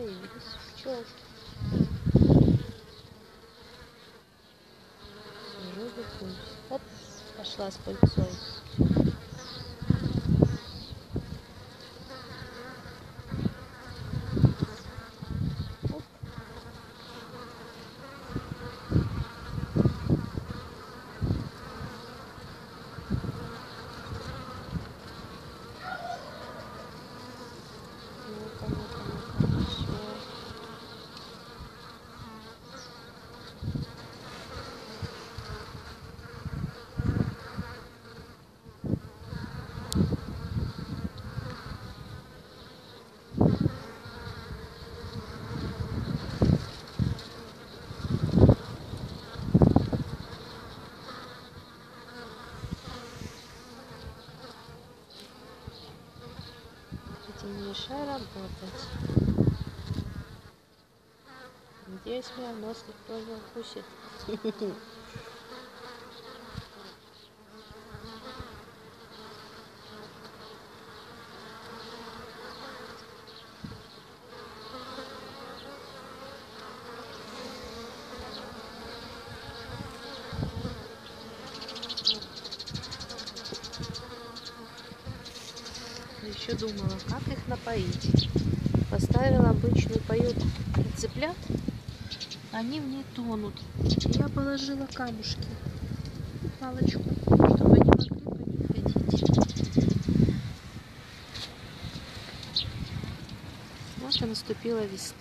появились пчелки. Сижу, любуюсь. Оп, пошла с пыльцой. Оп. Ну-ка, ну-ка, ну-ка, еще. Не мешай работать. Надеюсь, меня в нос никто не укусит. Еще думала, как их напоить. Поставила обычную поилку для цыплят. Они в ней тонут. Я положила камушки, палочку, чтобы они могли по ним ходить. Вот и наступила весна.